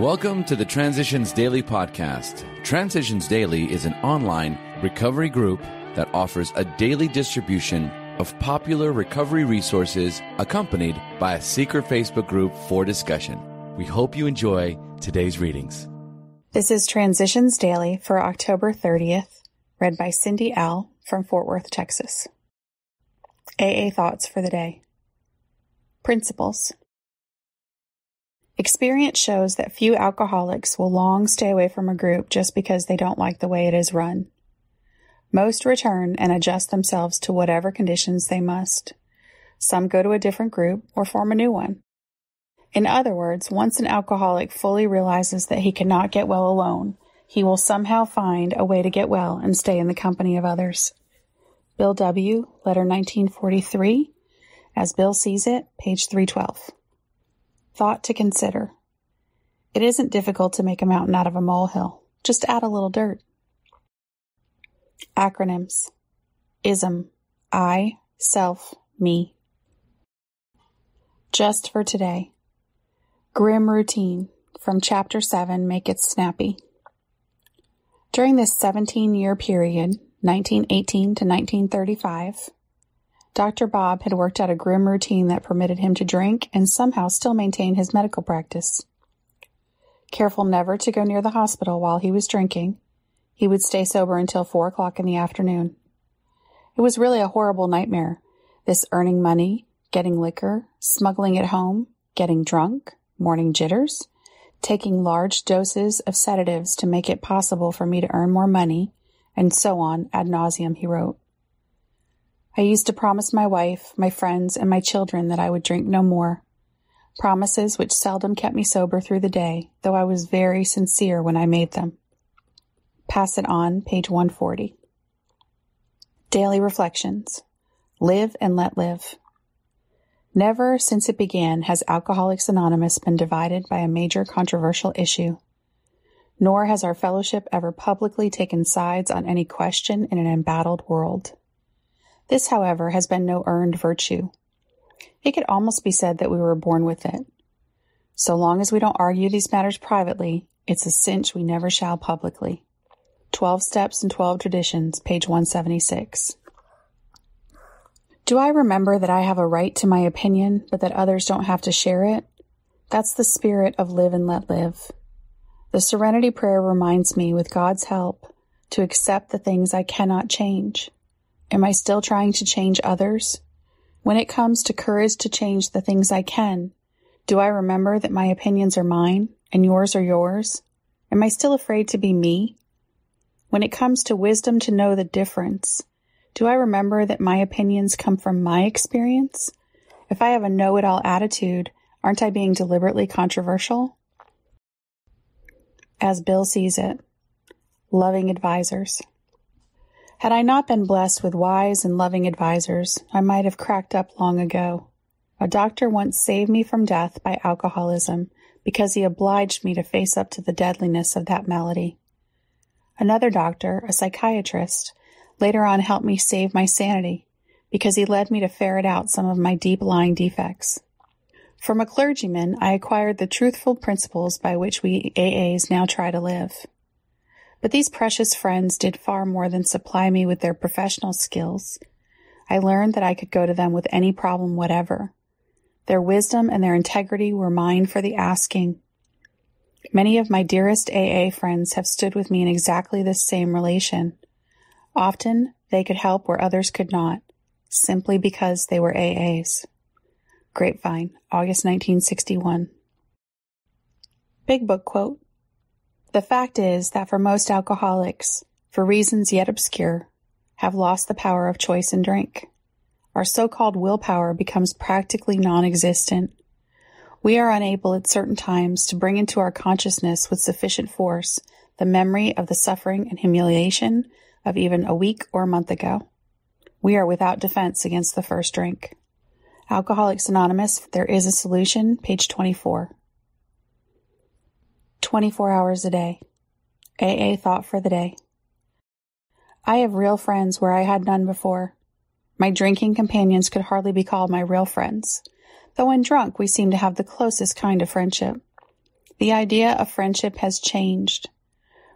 Welcome to the Transitions Daily podcast. Transitions Daily is an online recovery group that offers a daily distribution of popular recovery resources accompanied by a secret Facebook group for discussion. We hope you enjoy today's readings. This is Transitions Daily for October 30th, read by Cindy L. from Fort Worth, Texas. AA Thoughts for the Day Principles Experience shows that few alcoholics will long stay away from a group just because they don't like the way it is run. Most return and adjust themselves to whatever conditions they must. Some go to a different group or form a new one. In other words, once an alcoholic fully realizes that he cannot get well alone, he will somehow find a way to get well and stay in the company of others. Bill W., letter 1943, as Bill sees it, page 312. Thought to consider. It isn't difficult to make a mountain out of a molehill. Just add a little dirt. Acronyms. ISM. I, self, me. Just for today. Grim routine. From chapter 7, make it snappy. During this 17 year period, 1918 to 1935, Dr. Bob had worked out a grim routine that permitted him to drink and somehow still maintain his medical practice. Careful never to go near the hospital while he was drinking, he would stay sober until four o'clock in the afternoon. It was really a horrible nightmare, this earning money, getting liquor, smuggling it home, getting drunk, morning jitters, taking large doses of sedatives to make it possible for me to earn more money, and so on ad nauseum, he wrote. I used to promise my wife, my friends, and my children that I would drink no more. Promises which seldom kept me sober through the day, though I was very sincere when I made them. Pass it on, page 140. Daily Reflections. Live and let live. Never since it began has Alcoholics Anonymous been divided by a major controversial issue. Nor has our fellowship ever publicly taken sides on any question in an embattled world. This, however, has been no earned virtue. It could almost be said that we were born with it. So long as we don't argue these matters privately, it's a cinch we never shall publicly. 12 Steps and 12 Traditions, page 176. Do I remember that I have a right to my opinion, but that others don't have to share it? That's the spirit of live and let live. The Serenity Prayer reminds me, with God's help, to accept the things I cannot change. Am I still trying to change others? When it comes to courage to change the things I can, do I remember that my opinions are mine and yours are yours? Am I still afraid to be me? When it comes to wisdom to know the difference, do I remember that my opinions come from my experience? If I have a know it all attitude, aren't I being deliberately controversial? As Bill sees it, loving advisors. Had I not been blessed with wise and loving advisers, I might have cracked up long ago. A doctor once saved me from death by alcoholism because he obliged me to face up to the deadliness of that malady. Another doctor, a psychiatrist, later on helped me save my sanity because he led me to ferret out some of my deep lying defects. From a clergyman, I acquired the truthful principles by which we AAs now try to live. But these precious friends did far more than supply me with their professional skills. I learned that I could go to them with any problem whatever. Their wisdom and their integrity were mine for the asking. Many of my dearest AA friends have stood with me in exactly this same relation. Often they could help where others could not, simply because they were AAs. Grapevine, August 1961. Big Book quote the fact is that for most alcoholics, for reasons yet obscure, have lost the power of choice in drink. Our so-called willpower becomes practically non-existent. We are unable at certain times to bring into our consciousness with sufficient force the memory of the suffering and humiliation of even a week or a month ago. We are without defense against the first drink. Alcoholics Anonymous, there is a solution, page 24. 24 hours a day. AA thought for the day. I have real friends where I had none before. My drinking companions could hardly be called my real friends, though when drunk we seem to have the closest kind of friendship. The idea of friendship has changed.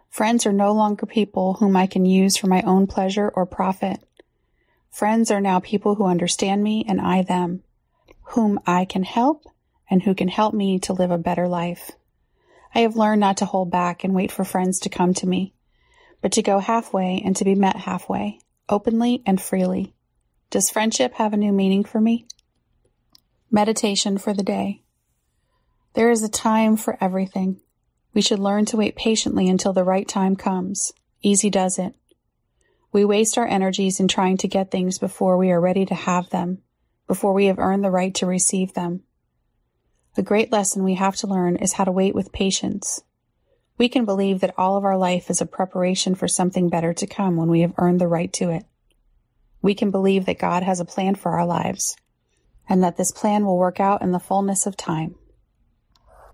Friends are no longer people whom I can use for my own pleasure or profit. Friends are now people who understand me and I them, whom I can help and who can help me to live a better life. I have learned not to hold back and wait for friends to come to me, but to go halfway and to be met halfway, openly and freely. Does friendship have a new meaning for me? Meditation for the day. There is a time for everything. We should learn to wait patiently until the right time comes. Easy does it. We waste our energies in trying to get things before we are ready to have them, before we have earned the right to receive them. A great lesson we have to learn is how to wait with patience. We can believe that all of our life is a preparation for something better to come when we have earned the right to it. We can believe that God has a plan for our lives and that this plan will work out in the fullness of time.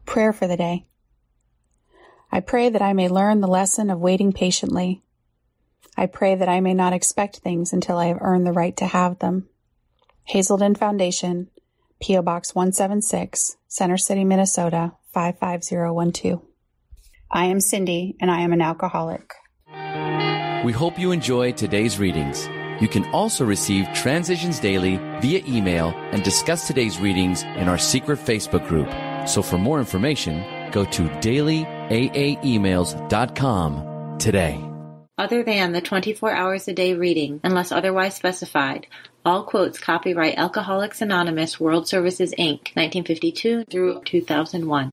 Prayer for the day. I pray that I may learn the lesson of waiting patiently. I pray that I may not expect things until I have earned the right to have them. Hazelden Foundation, P.O. Box 176, Center City, Minnesota 55012. I am Cindy and I am an alcoholic. We hope you enjoy today's readings. You can also receive Transitions Daily via email and discuss today's readings in our secret Facebook group. So for more information, go to dailyaaemails.com today. Other than the 24 hours a day reading, unless otherwise specified, all quotes copyright Alcoholics Anonymous World Services Inc., 1952 through 2001.